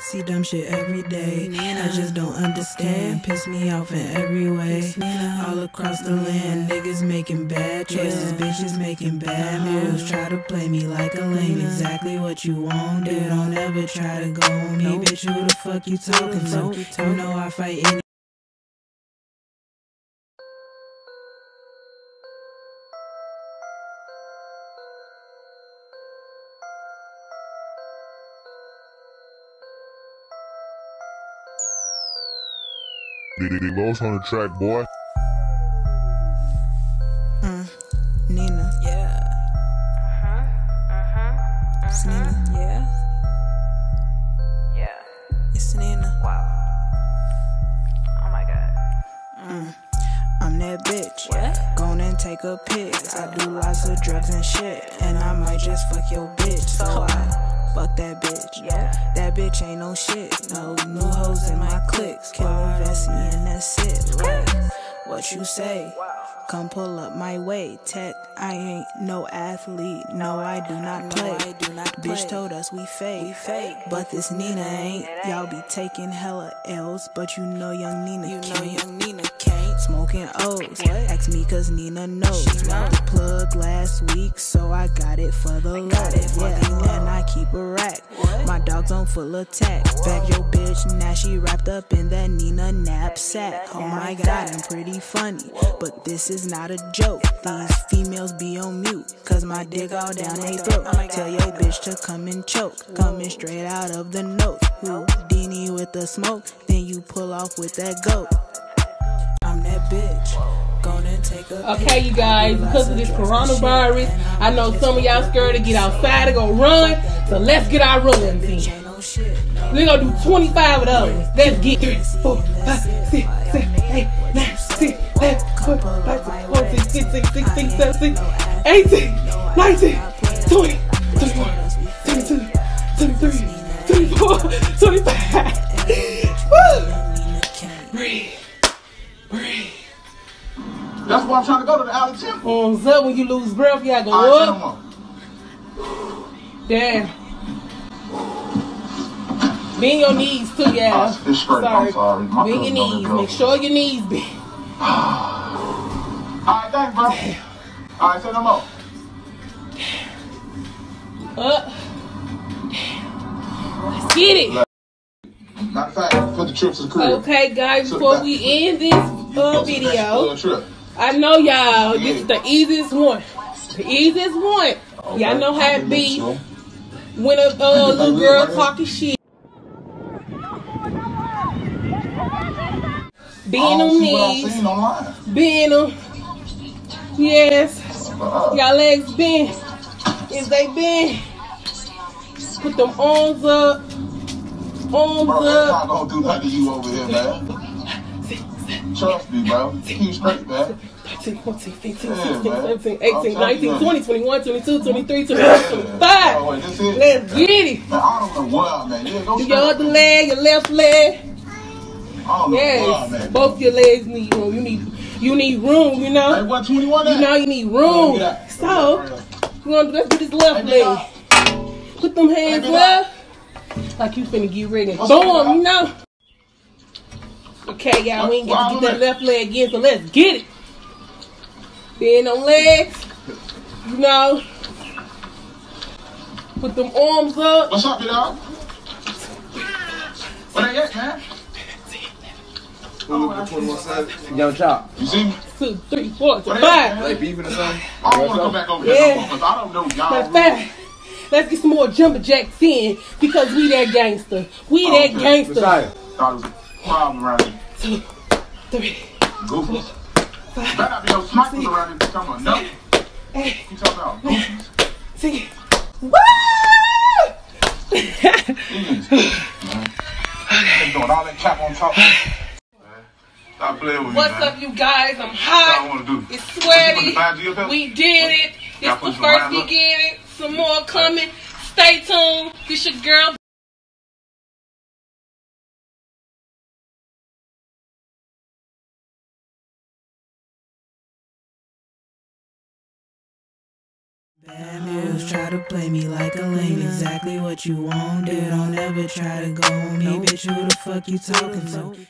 See dumb shit every day. I just don't understand. Piss me off in every way. All across the land, niggas making bad choices. Bitches making bad moves. Try to play me like a lame. Exactly what you want. Do. Don't ever try to go on me. Bitch, who the fuck you talking to? You know I fight any. Big Los on the track, boy. Mm, Nina. Yeah. Uh-huh, uh-huh, it's Nina. Uh-huh. Yeah. Yeah. It's Nina. Wow. Oh my god. Mm, I'm that bitch. What? Gonna and take a pic. I do lots of drugs and shit. And I might just fuck your bitch. So I fuck that bitch. Yeah. That bitch ain't no shit. No new hoes in my clicks. Kill a Vessi and that's it. Like, what you say? Come pull up my way. Tech, I ain't no athlete. No, I do not play. I do not Bitch told us we fake. We fake. But this Nina ain't. Y'all be taking hella L's. But you know young Nina You know can't. young Nina can't. Smoking O's. What? Ask me cause Nina knows. She know. The plug last week, so I got it for the low. got it for yeah, the low. and I keep a rack. What? My dog's on full attack. Back your bitch, now she wrapped up in that Nina knapsack. Oh my god, I'm pretty funny. But this is not a joke. These females be on mute, cause my dick all down they throat. Oh. Tell your bitch to come and choke. Coming straight out of the notes. Houdini with the smoke, then you pull off with that goat. I'm that bitch. Gonna take a Okay, you guys, because of this coronavirus, I know some of y'all scared to get outside to go run, so let's get our runs in. Ain't no shit. No. We're gonna do 25 of those. Let's get three, four, five, six, seven, eight, nine, ten, eleven, twelve, thirteen, fourteen, fifteen, sixteen, seventeen, eighteen, nineteen, twenty, twenty-one, twenty-two, twenty-three, That's why I'm trying to go to the alley temple. Arms up when you lose breath, you gotta go right, up. Down. Bend your knees too, yeah. Ah, it's straight. I'm sorry. My Bend your knees. Make sure your knees bend. All right, thanks, bro. All right, say no more. Up. Let's get it. Matter of fact, put the trip to the crib. Okay, guys, So before we end this uh, go to the next, video. I know y'all, this is the easiest one. The easiest one. Y'all know how it be when a uh, little girl talking shit. Being on what I knees, being on. Yes. Y'all legs bend. If they bend, put them arms up. Arms bro, up. not gonna do nothing to you over here, man. Trust me, bro. Keep straight, man. 13, 14, 15, Yeah, 16, man. 17, I'm 18, telling 19, you. 20, 21, 22, 23, 24, Oh, 25. wait, this it? Let's get it. Man, I don't know I'm at. Yeah, go your other leg, your left leg. I don't know where I'm Yes. at. Both your legs need room. You need you need room, you Hey, know? what 21 at? You know you need Oh, room. out. So we gonna let's do this left Hey, leg. Put them hands Hey, up. Like you finna get ready. Boom, man? you know. Okay, y'all, we ain't got to What- get that left leg in, so let's get it. Bend on legs. You know. Put them arms up. What's up, you dog? Where they at, man? Young Chop. You see me? Two, three, four, Where five. at, They man? beefing or something? I don't want to come back over here Yeah. no more because I don't know y'all. Matter of fact, let's get some more jumper jacks in because we that gangster. We Oh, that okay. gangster. Messiah. Thought it was a problem around here. Two, three, Goofies. Better not be no snipers around here. Come on, no. eight, You talking about goofies? six. Woo! They doing all that cap on top. Stop playing with me, What's man. up, you guys? I'm hot. want to do? It's sweaty. the badge up here? We did it. It's the first beginning. Some more coming. Stay tuned. This your girl. Bad news, try to play me like a lame. Exactly what you want, do. Don't ever try to go on me, bitch. Who the fuck you talking to?